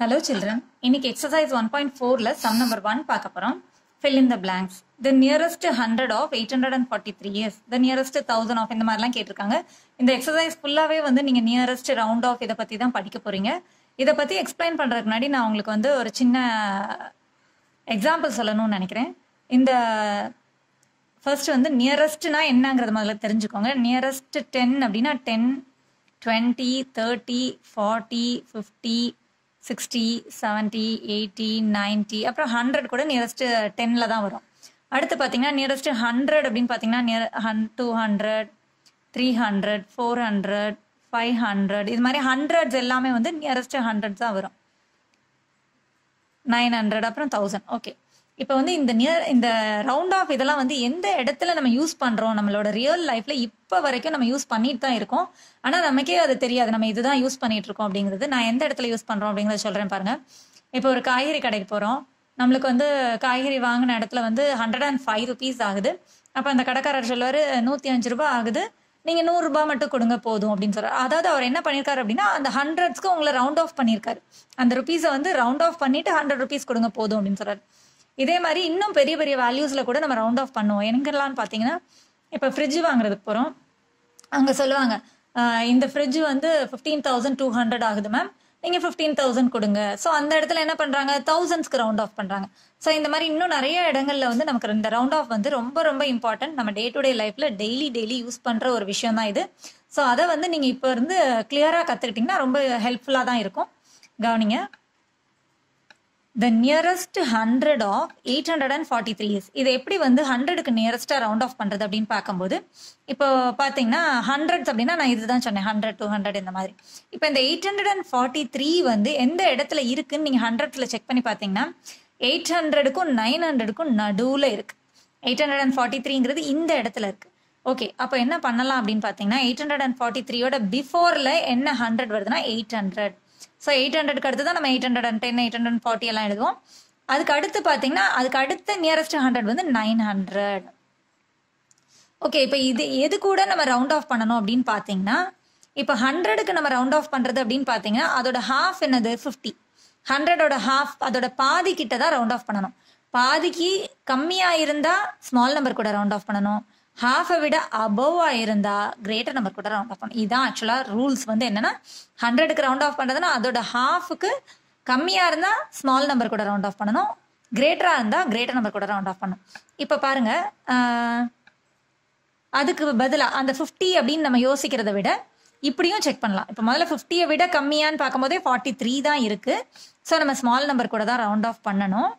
Hello children இன்னைக்கு exercise 1.4ல sum number 1 பார்க்க போறோம். Fill in the blanks. The nearest 100 of 843 is the nearest 1000 of இந்த மாதிரிலாம் கேட்டிருக்காங்க. இந்த எக்ஸசைஸ் ஃபுல்லாகவே வந்து நீங்கள் நியரஸ்ட் ரவுண்ட் ஆஃப் இதை பற்றி தான் படிக்க போறீங்க. இதை பற்றி எக்ஸ்பிளைன் பண்ணுறதுக்கு முன்னாடி நான் உங்களுக்கு வந்து ஒரு சின்ன எக்ஸாம்பிள் சொல்லணும்னு நினைக்கிறேன். இந்த ஃபர்ஸ்ட் வந்து நியரஸ்ட்னா என்னங்கிறத முதல்ல தெரிஞ்சுக்கோங்க நியரஸ்ட் டென் அப்படின்னா ten twenty thirty forty fifty sixty seventy eighty ninety அப்புறம் ஹண்ட்ரட் கூட நியரஸ்ட் டென்னில் தான் வரும். அடுத்து பார்த்தீங்கன்னா நியரஸ்ட் ஹண்ட்ரட் அப்படின்னு பார்த்தீங்கன்னா நியர் ஹன் two hundred three hundred four hundred five hundred இது மாதிரி ஹண்ட்ரட்ஸ் எல்லாமே வந்து நியரஸ்ட் ஹண்ட்ரட் தான் வரும். நைன் ஹண்ட்ரட் அப்புறம் தௌசண்ட் ஓகே இப்போ வந்து இந்த நியர் இந்த ரவுண்ட் ஆஃப் இதெல்லாம் வந்து எந்த இடத்துல நம்ம யூஸ் பண்ணுறோம் நம்மளோட ரியல் லைஃப்ல இப்போ வரைக்கும் நம்ம யூஸ் பண்ணிட்டு தான் இருக்கோம். ஆனால் நமக்கே அது தெரியாது. நம்ம இதுதான் யூஸ் பண்ணிட்டு இருக்கோம் அப்படிங்கிறது. நான் எந்த இடத்துல யூஸ் பண்ணுறோம் அப்படிங்கிறத சொல்கிறேன் பாருங்க. இப்போ ஒரு காய்கறி கடைக்கு போகிறோம் நம்மளுக்கு வந்து காய்கறி வாங்கின இடத்துல வந்து ஹண்ட்ரட் அண்ட் ஃபைவ் ருபீஸ் ஆகுது. அப்போ அந்த கடைக்காரர் சொல்லுவார் நூற்றி அஞ்சு ரூபாய் ஆகுது. நீங்கள் நூறுரூபா மட்டும் கொடுங்க போதும் அப்படின்னு சொல்கிறார் அதாவது அவர் என்ன பண்ணியிருக்காரு அப்படின்னா அந்த ஹண்ட்ரட்ஸ்க்கு உங்களை ரவுண்ட் ஆஃப் பண்ணியிருக்காரு அந்த ருபீஸை வந்து ரவுண்ட் ஆஃப் பண்ணிட்டு ஹண்ட்ரட் ருபீஸ் கொடுங்க போதும் அப்படின்னு சொல்கிறார் இதே மாதிரி இன்னும் பெரிய பெரிய வேல்யூஸில் கூட நம்ம ரவுண்ட் ஆஃப் பண்ணுவோம். எங்கெல்லாம் பார்த்தீங்கன்னா இப்போ ஃப்ரிட்ஜ் வாங்குறதுக்கு போகிறோம் அங்கே சொல்லுவாங்க இந்த ஃப்ரிட்ஜ் வந்து ஃபிஃப்டீன் தௌசண்ட் டூ ஹண்ட்ரட் ஆகுது மேம் நீங்கள் ஃபிஃப்டீன் தௌசண்ட் கொடுங்க. ஸோ அந்த இடத்துல என்ன பண்ணுறாங்க தௌசண்ட்ஸ்க்கு ரவுண்ட் ஆஃப் பண்ணுறாங்க ஸோ இந்த மாதிரி இன்னும் நிறைய இடங்கள்ல வந்து நமக்கு இந்த ரவுண்ட் ஆஃப் வந்து ரொம்ப ரொம்ப இம்பார்ட்டன்ட் நம்ம டே டு டே லைஃப்ல டெய்லி டெய்லி யூஸ் பண்ணுற ஒரு விஷயம் தான் இது. ஸோ அதை வந்து நீங்கள் இப்போ இருந்து கிளியராக கற்றுக்கிட்டிங்கன்னா ரொம்ப ஹெல்ப்ஃபுல்லாக தான் இருக்கும். கவனிங்க. The nearest hundred of eight hundred and forty three is இது எப்படி வந்து ஹண்ட்ரடுக்கு நியரஸ்டாக ரவுண்ட் ஆஃப் பண்ணுறது அப்படின்னு பார்க்கும்போது இப்போ பார்த்தீங்கன்னா ஹண்ட்ரட்ஸ் அப்படின்னா நான் இதுதான் சொன்னேன் ஹண்ட்ரட் டூ ஹண்ட்ரட் இந்த மாதிரி. இப்போ இந்த eight hundred and forty three வந்து எந்த இடத்துல இருக்குன்னு நீங்கள் ஹண்ட்ரட்ஸில் செக் பண்ணி பார்த்தீங்கன்னா எயிட் ஹண்ட்ரடுக்கும் நைன் ஹண்ட்ரடுக்கும் நடுவில் இருக்கு. எயிட் ஹண்ட்ரட் அண்ட் ஃபார்ட்டி த்ரீங்கிறது இந்த இடத்துல இருக்கு. ஓகே அப்போ என்ன பண்ணலாம் அப்படின்னு பார்த்தீங்கன்னா எயிட் ஹண்ட்ரட் அண்ட் ஃபார்ட்டி த்ரீயோட பிஃபோரில் என்ன ஹண்ட்ரட் வருதுன்னா எயிட் ஹண்ட்ரட் ஸோ எயிட் ஹண்ட்ரட்க்கு அடுத்து தான் நம்ம eight hundred and ten eight hundred forty எல்லாம் எழுதுவோம். அதுக்கு அடுத்து பார்த்தீங்கன்னா அதுக்கு அடுத்த நியரஸ்ட் ஹண்ட்ரட் வந்து நைன் ஹண்ட்ரட் ஓகே இப்போ இது எது கூட நம்ம ரவுண்ட் ஆஃப் பண்ணணும் அப்படின்னு பார்த்தீங்கன்னா இப்போ ஹண்ட்ரடுக்கு நம்ம ரவுண்ட் ஆஃப் பண்ணுறது அப்படின்னு பார்த்தீங்கன்னா அதோட ஹாஃப் என்னது? ஃபிஃப்டி ஹண்ட்ரடோட ஹாஃப் அதோட பாதி கிட்ட தான் ரவுண்ட் ஆஃப் பண்ணணும். பாதிக்கு கம்மியாக இருந்தால் ஸ்மால் நம்பர் கூட ரவுண்ட் ஆஃப் பண்ணணும். ஹாஃபை விட அபோவாக இருந்தால் கிரேட்டர் நம்பர் கூட ரவுண்ட் ஆஃப் பண்ணணும் இதுதான் ஆக்சுவலாக ரூல்ஸ் வந்து என்னென்னா ஹண்ட்ரடுக்கு ரவுண்ட் ஆஃப் பண்ணுறதுன்னா அதோட ஹாஃபுக்கு கம்மியாக இருந்தால் ஸ்மால் நம்பர் கூட ரவுண்ட் ஆஃப் பண்ணணும். கிரேட்டராக இருந்தால் கிரேட்டர் நம்பர் கூட ரவுண்ட் ஆஃப் பண்ணணும். இப்போ பாருங்கள் அதுக்கு பதிலாக அந்த ஃபிஃப்டி அப்படின்னு நம்ம யோசிக்கிறத விட இப்படியும் செக் பண்ணலாம். இப்போ முதல்ல ஃபிஃப்டியை விட கம்மியான்னு பார்க்கும்போதே ஃபார்ட்டி த்ரீ தான் இருக்குது ஸோ நம்ம ஸ்மால் நம்பர் கூட தான் ரவுண்ட் ஆஃப் பண்ணணும்.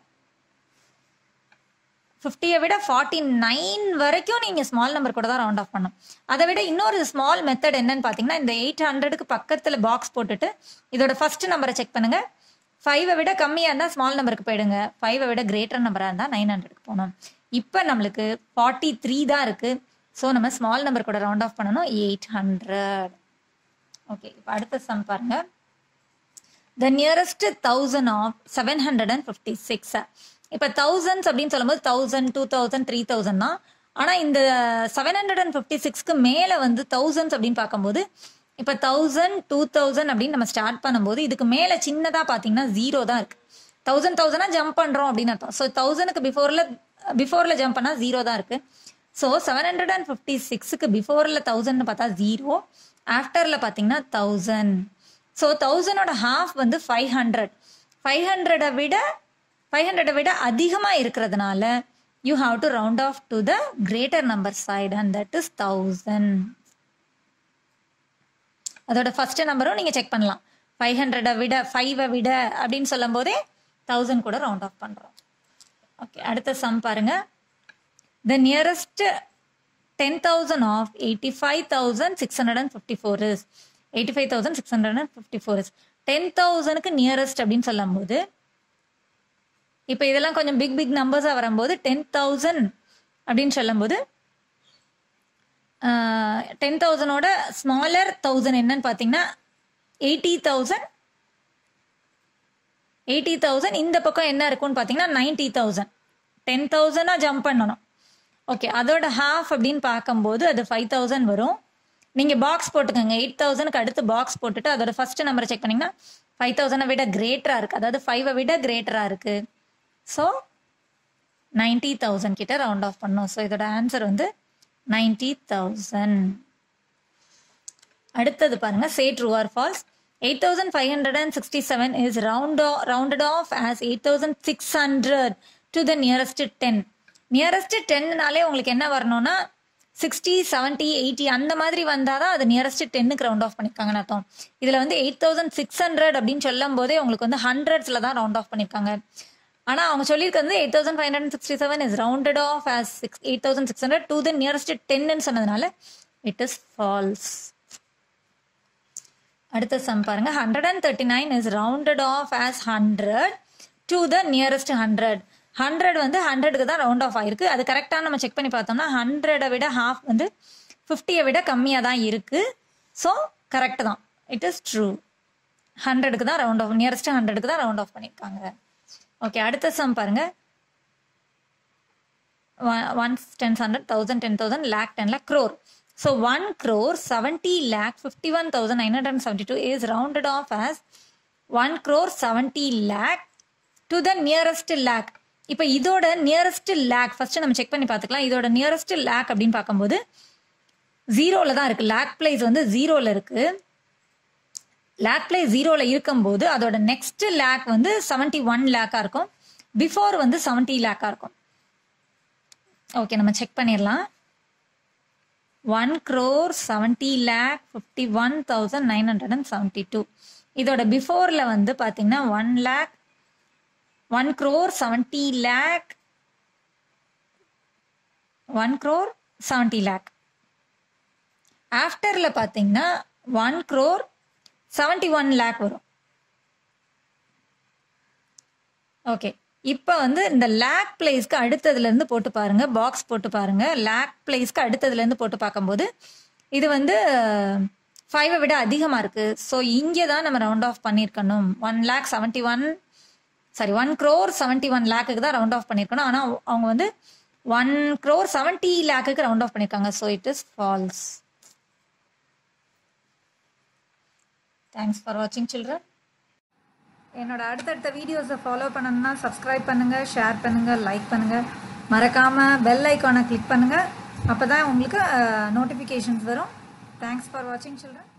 ஃபிஃப்டியை விட ஃபார்ட்டி நைன் வரைக்கும் நீங்கள் ஸ்மால் நம்பர் கூட தான் ரவுண்ட் ஆஃப் பண்ணும் அதை விட இன்னொரு ஸ்மால் மெத்தட் என்னன்னு பார்த்தீங்கன்னா இந்த எயிட் ஹண்ட்ரடுக்கு பக்கத்தில் பாக்ஸ் போட்டுட்டு இதோட ஃபர்ஸ்ட் நம்பரை செக் பண்ணுங்கள் ஃபைவை விட கம்மியாக இருந்தால் ஸ்மால் நம்பருக்கு போயிடுங்க. ஃபைவை விட கிரேட்டர் நம்பராக இருந்தால் நைன் ஹண்ட்ரடுக்கு போகணும். இப்போ நம்மளுக்கு ஃபார்ட்டி த்ரீ தான் இருக்குது ஸோ நம்ம ஸ்மால் நம்பர் கூட ரவுண்ட் ஆஃப் பண்ணணும். எயிட் ஹண்ட்ரட் ஓகே இப்போ அடுத்த சம் பாருங்க. The nearest thousand of seven hundred and fifty six இப்போ தௌசண்ட்ஸ் அப்படின்னு சொல்லும்போது thousand two thousand three thousand தான். ஆனால் இந்த செவன் ஹண்ட்ரட் அண்ட் ஃபிஃப்டி சிக்ஸ்க்கு மேலே வந்து தௌசண்ட்ஸ் அப்படின்னு பார்க்கும்போது இப்போ தௌசண்ட் டூ தௌசண்ட் அப்படின்னு நம்ம ஸ்டார்ட் பண்ணும்போது இதுக்கு மேலே சின்னதாக பார்த்தீங்கன்னா ஜீரோ தான் இருக்குது தௌசண்ட் தௌசண்டாக ஜம்ப் பண்ணுறோம் அப்படின்னு அர்த்தம். ஸோ தௌசண்ட்க்கு பிஃபோரில் பிஃபோரில் ஜம்ப் பண்ணால் ஜீரோ தான் இருக்குது so seven hundred and fifty சிக்ஸுக்கு பிஃபோரில் தௌசண்ட்னு பார்த்தா ஜீரோ ஆஃப்டரில் பார்த்தீங்கன்னா தௌசண்ட் ஸோ தௌசண்டோட ஹாஃப் வந்து ஃபைவ் ஹண்ட்ரட் ஃபைவ் ஹண்ட்ரடை விட ஃபைவ் ஹண்ட்ரடை விட அதிகமாக இருக்கிறதுனால you have to round off to the greater number side and that is thousand அதோட ஃபஸ்ட்டு நம்பரும் நீங்கள் செக் பண்ணலாம். ஃபைவ் ஹண்ட்ரடை விட ஃபைவை விட அப்படின்னு சொல்லும் போதே தௌசண்ட் கூட ரவுண்ட் ஆஃப் பண்ணுறோம் ஓகே அடுத்த சம் பாருங்க. The nearest ten thousand of eighty five thousand six hundred and fifty four is eighty five thousand six hundred and fifty four is ten தௌசண்ட்க்கு நியரஸ்ட் அப்படின்னு சொல்லும்போது இப்போ இதெல்லாம் கொஞ்சம் பிக் பிக் நம்பர்ஸாக வரும்போது டென் தௌசண்ட் அப்படின்னு சொல்லும்போது டென் தௌசண்டோட ஸ்மாலர் தௌசண்ட் என்னன்னு பார்த்தீங்கன்னா எயிட்டி தௌசண்ட் எயிட்டி தௌசண்ட் இந்த பக்கம் என்ன இருக்கும்னு பார்த்தீங்கன்னா நைன்டி தௌசண்ட் டென் தௌசண்டாக ஜம்ப் பண்ணணும். ஓகே அதோட ஹாஃப் அப்படின்னு பார்க்கும்போது அது ஃபைவ் தௌசண்ட் வரும். நீங்கள் பாக்ஸ் போட்டுக்கோங்க. எயிட் தௌசண்ட்க்கு அடுத்து பாக்ஸ் போட்டுட்டு அதோட ஃபர்ஸ்ட் நம்பரை செக் பண்ணிங்கன்னா ஃபைவ் தௌசண்டை விட கிரேட்டராக இருக்குது அதாவது ஃபைவை விட கிரேட்டராக இருக்குது ஸோ நைன்டி தௌசண்ட் கிட்ட ரவுண்ட் ஆஃப் பண்ணோம். ஸோ இதோட ஆன்சர் வந்து நைன்டி தௌசண்ட் அடுத்தது பாருங்க say true or false eight thousand five hundred and sixty seven is round rounded off as eight thousand six hundred to the nearest ten nearest டென்னாலே உங்களுக்கு என்ன வரணும்னா sixty seventy eighty அந்த மாதிரி வந்தால் தான் அது நியரஸ்ட் டென்னுக்கு ரவுண்ட் ஆஃப் பண்ணியிருக்காங்கன்னு அர்த்தம். இதில் வந்து எயிட் தௌசண்ட் சிக்ஸ் ஹண்ட்ரட் அப்படின்னு சொல்லும் போதே உங்களுக்கு வந்து ஹண்ட்ரட்ஸில் தான் ரவுண்ட் ஆஃப் பண்ணியிருக்காங்க ஆனால் அவங்க சொல்லியிருக்கிறது eight thousand five hundred sixty seven is rounded off as six eight thousand six hundred to the nearest டென்னு சொன்னதுனால இட் இஸ் ஃபால்ஸ் அடுத்த சம் பாருங்க. Hundred and thirty nine is rounded off as hundred to the nearest hundred hundred வந்து ஹண்ட்ரடுக்கு தான் round of ஆயிருக்கு. அது கரெக்டாக நம்ம செக் பண்ணி பார்த்தோம்னா ஹண்ட்ரடை விட ஹாஃப் வந்து ஃபிஃப்டியை விட கம்மியாக தான் இருக்கு. ஸோ கரெக்ட் தான். இட் இஸ் ட்ரூ ஹண்ட்ரடுக்கு தான் ரவுண்ட் ஆஃப் நியரஸ்ட் ஹண்ட்ரடுக்கு தான் ரவுண்ட் ஆஃப் பண்ணியிருக்காங்க. ஓகே அடுத்த சம் பாருங்க. Ones ten hundred thousand ten thousand lakh ten lakh crore so one crore seventy lakh fifty one thousand nine hundred seventy two is rounded off as one crore seventy lakh to the nearest lakh இப்போ இதோட nearest lakh first நம்ம check பண்ணி பார்த்துக்கலாம். இதோட nearest lakh அப்படின்னு பார்க்கும்போது ஜீரோவில் தான் இருக்கு. லேக் பிளேஸ் வந்து ஜீரோவில் இருக்கு. லேக் பிளேஸ் ஜீரோவில் இருக்கும்போது அதோட நெக்ஸ்ட் லேக் வந்து செவன்ட்டி ஒன் லேக்காக இருக்கும். பிஃபோர் வந்து செவன்ட்டி லேக்காக இருக்கும். ஓகே நம்ம செக் பண்ணிடலாம். One crore seventy lakh fifty one thousand nine hundred and seventy two இதோட பிஃபோரில் வந்து பார்த்தீங்கன்னா one lakh one crore seventy lakh one crore seventy lakh ஆஃப்டரில் பார்த்தீங்கன்னா one crore seventy one lakh வரும். ஓகே இப்போ வந்து இந்த லேக் பிளேஸ்க்கு அடுத்ததுலேருந்து போட்டு பாருங்க. பாக்ஸ் போட்டு பாருங்க. லேக் பிளேஸ்க்கு அடுத்ததுலேருந்து போட்டு பார்க்கும்போது இது வந்து ஃபைவை விட அதிகமாக இருக்கு. ஸோ இங்கே தான் நம்ம ரவுண்ட் ஆஃப் பண்ணியிருக்கணும். One lakh seventy one sorry one crore seventy one லேக்குக்கு தான் ரவுண்ட் ஆஃப் பண்ணியிருக்கணும். ஆனால் அவங்க வந்து ஒன் க்ரோர் செவன்ட்டி லேக்குக்கு ரவுண்ட் ஆஃப் பண்ணியிருக்காங்க. So it is false thanks for வாட்சிங் சில்ட்ரன் என்னோட அடுத்தடுத்த வீடியோஸை ஃபாலோ பண்ணணும்னா சப்ஸ்கிரைப் பண்ணுங்கள் ஷேர் பண்ணுங்கள் லைக் பண்ணுங்கள் மறக்காமல் பெல் ஐக்கானை கிளிக் பண்ணுங்கள் அப்போ தான் உங்களுக்கு நோட்டிஃபிகேஷன்ஸ் வரும். தேங்க்ஸ் ஃபார் வாட்சிங் சில்ட்ரன்